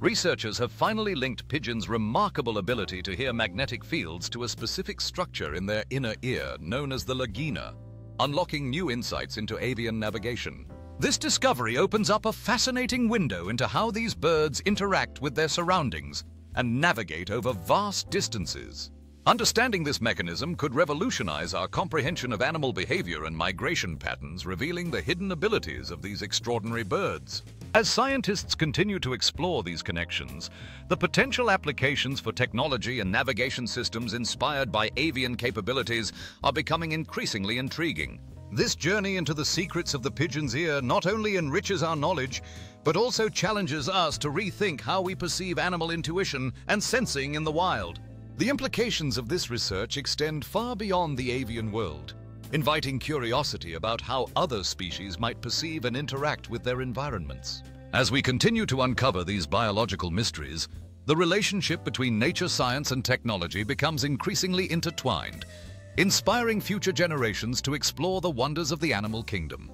Researchers have finally linked pigeons' remarkable ability to hear magnetic fields to a specific structure in their inner ear known as the lagena, unlocking new insights into avian navigation. This discovery opens up a fascinating window into how these birds interact with their surroundings and navigate over vast distances. Understanding this mechanism could revolutionize our comprehension of animal behavior and migration patterns, revealing the hidden abilities of these extraordinary birds. As scientists continue to explore these connections, the potential applications for technology and navigation systems inspired by avian capabilities are becoming increasingly intriguing. This journey into the secrets of the pigeon's ear not only enriches our knowledge, but also challenges us to rethink how we perceive animal intuition and sensing in the wild. The implications of this research extend far beyond the avian world, inviting curiosity about how other species might perceive and interact with their environments. As we continue to uncover these biological mysteries, the relationship between nature science and technology becomes increasingly intertwined, inspiring future generations to explore the wonders of the animal kingdom.